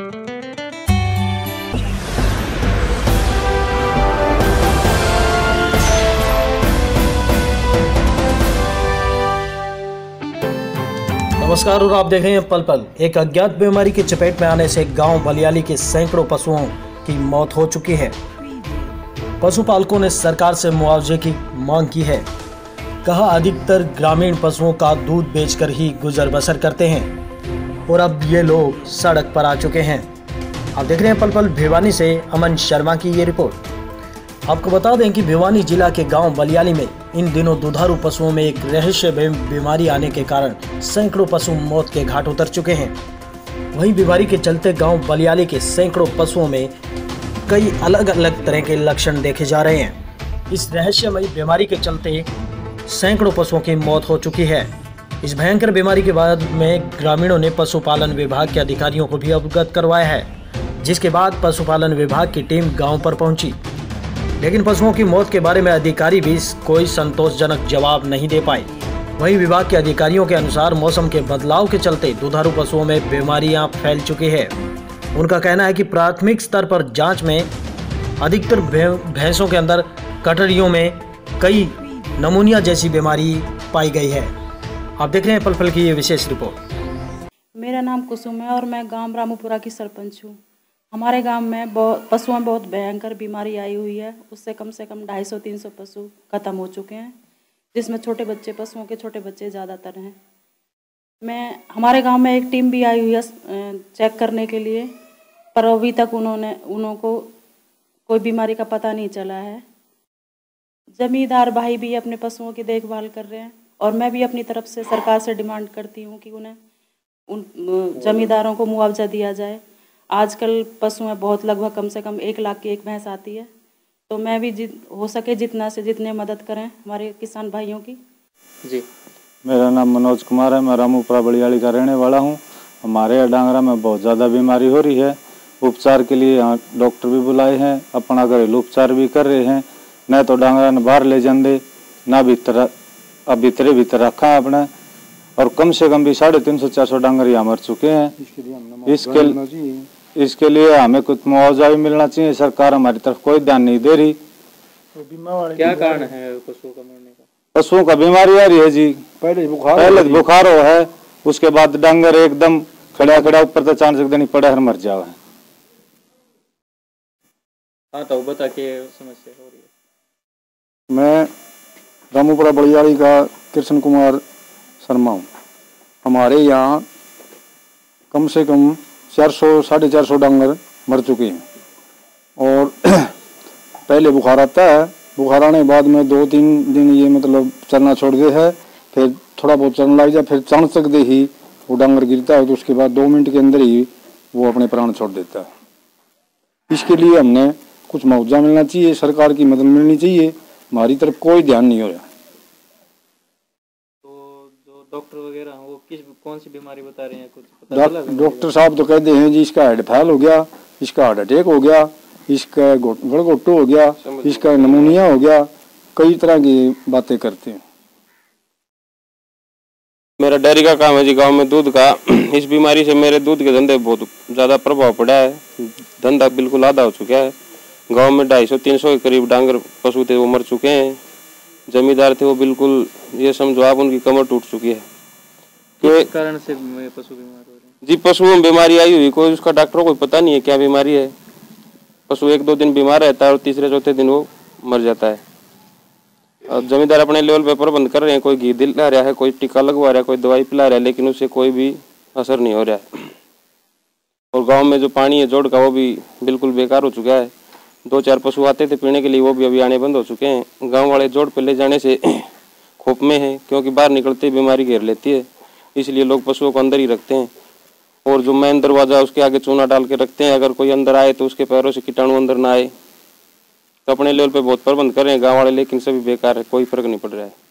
नमस्कार और आप देख रहे हैं पल पल। एक अज्ञात बीमारी की चपेट में आने से गाँव बलियाली के सैकड़ों पशुओं की मौत हो चुकी है। पशुपालकों ने सरकार से मुआवजे की मांग की है। कहा, अधिकतर ग्रामीण पशुओं का दूध बेचकर ही गुजर बसर करते हैं। और अब ये लोग सड़क पर आ चुके हैं। आप देख रहे हैं पल पल भिवानी से अमन शर्मा की ये रिपोर्ट। आपको बता दें कि भिवानी जिला के गाँव बलियाली में इन दिनों दुधारू पशुओं में एक रहस्य बीमारी आने के कारण सैकड़ों पशु मौत के घाट उतर चुके हैं। वहीं बीमारी के चलते गाँव बलियाली के सैकड़ों पशुओं में कई अलग अलग तरह के लक्षण देखे जा रहे हैं। इस रहस्यमयी बीमारी के चलते सैकड़ों पशुओं की मौत हो चुकी है। इस भयंकर बीमारी के बाद में ग्रामीणों ने पशुपालन विभाग के अधिकारियों को भी अवगत करवाया है, जिसके बाद पशुपालन विभाग की टीम गाँव पर पहुँची। लेकिन पशुओं की मौत के बारे में अधिकारी भी कोई संतोषजनक जवाब नहीं दे पाए। वहीं विभाग के अधिकारियों के अनुसार मौसम के बदलाव के चलते दुधारू पशुओं में बीमारियाँ फैल चुकी है। उनका कहना है कि प्राथमिक स्तर पर जाँच में अधिकतर भैंसों के अंदर कटरियों में कई नमूनिया जैसी बीमारी पाई गई है। आप देख रहे हैं पल पल की ये विशेष रिपोर्ट। मेरा नाम कुसुम है और मैं गाँव रामूपुरा की सरपंच हूँ। हमारे गाँव में बहुत पशुओं में बहुत भयंकर बीमारी आई हुई है। उससे कम से कम ढाई सौ, तीन सौ पशु ख़त्म हो चुके हैं, जिसमें छोटे बच्चे, पशुओं के छोटे बच्चे ज़्यादातर हैं। मैं, हमारे गाँव में एक टीम भी आई हुई है चेक करने के लिए, पर अभी तक उन्होंने उन्होंने कोई बीमारी का पता नहीं चला है। जमींदार भाई भी अपने पशुओं की देखभाल कर रहे हैं। और मैं भी अपनी तरफ़ से सरकार से डिमांड करती हूँ कि उन्हें, उन जमींदारों को मुआवजा दिया जाए। आजकल पशु में बहुत लगभग कम से कम एक लाख की एक भैंस आती है। तो मैं भी जित, हो सके जितना से जितने मदद करें हमारे किसान भाइयों की। जी। मेरा नाम मनोज कुमार है, मैं रामूपुरा बड़ियाली का रहने वाला हूँ। हमारे यहाँ डांगरा में बहुत ज़्यादा बीमारी हो रही है। उपचार के लिए यहाँ डॉक्टर भी बुलाए हैं, अपना घरेलू उपचार भी कर रहे हैं। न तो डांगरा ने बाहर ले जाते ना भीतर अब भीतरे भीतर रखा है अपने और कम से कम भी साढ़े तीन सौ चार सौ डांगर यहाँ मर चुके हैं। इसके इसके लिए हमें कुछ मुआवजा भी मिलना चाहिए। सरकार हमारी तरफ़ कोई ध्यान नहीं दे रही। क्या कारण है पशुओं का मरने का? पशुओं का बीमारी आ रही है जी। पहले बुखार पहले बुखार हो है उसके बाद डांगर एकदम खड़ा खड़ा ऊपर तो चांस एक दिन पड़ा है मर जाओ है। हाँ तो बता के समस्या हो रही है। मैं रामूपुरा बड़ियाली का कृष्ण कुमार शर्मा। हूँ हमारे यहाँ कम से कम चार सौ, साढ़े चार सौ डांगर मर चुके हैं। और पहले बुखार आता है, बुखार आने के बाद में दो तीन दिन ये मतलब चलना छोड़ दे है, फिर थोड़ा बहुत चलने लग जाए, फिर चढ़ सकते ही वो डांगर गिरता है तो उसके बाद दो मिनट के अंदर ही वो अपने प्राण छोड़ देता है। इसके लिए हमने कुछ मुआवजा मिलना चाहिए, सरकार की मदद मिलनी चाहिए हमारी तरफ़ कोई ध्यान नहीं हो रहा। डॉक्टर वगैरह वो किस कौन सी बीमारी बता रहे हैं कुछ डॉक्टर साहब तो कहते हैं जी इसका हेड फैल हो गया इसका हार्ट अटैक हो गया इसका गड़गोटो हो गया इसका नमोनिया हो गया कई तरह की बातें करते हैं। मेरा डेयरी का काम है जी गाँव में दूध का। इस बीमारी से मेरे दूध के धंधे बहुत ज़्यादा प्रभाव पड़ा है। धंधा बिल्कुल आधा हो चुका है। गाँव में ढाई सौ तीन सौ के करीब डांगर पशु थे वो मर चुके हैं। जमींदार थे वो बिल्कुल ये समझो आप उनकी कमर टूट चुकी है। कि कारण से पशु बीमार हो रहे हैं? जी पशुओं में बीमारी आई हुई कोई उसका डॉक्टरों को पता नहीं है क्या बीमारी है। पशु एक दो दिन बीमार रहता है और तीसरे चौथे दिन वो मर जाता है। और जमींदार अपने लेवल पे प्रबंध कर रहे हैं कोई घी दिला रहा है कोई टीका लगवा रहा है कोई दवाई पिला रहा है लेकिन उससे कोई भी असर नहीं हो रहा है। और गाँव में जो पानी है जोड़ का वो भी बिल्कुल बेकार हो चुका है। दो चार पशु आते थे पीने के लिए, वो भी अभी आने बंद हो चुके हैं। गाँव वाले जोड़ पे ले जाने से खोप में है, क्योंकि बाहर निकलते बीमारी घेर लेती है, इसलिए लोग पशुओं को अंदर ही रखते हैं। और जो मैन दरवाज़ा उसके आगे चूना डाल के रखते हैं, अगर कोई अंदर आए तो उसके पैरों से कीटाणु अंदर ना आए। तो अपने लेवल पे बहुत प्रबंध कर रहे हैं गाँव वाले, लेकिन सभी बेकार है, कोई फ़र्क नहीं पड़ रहा है।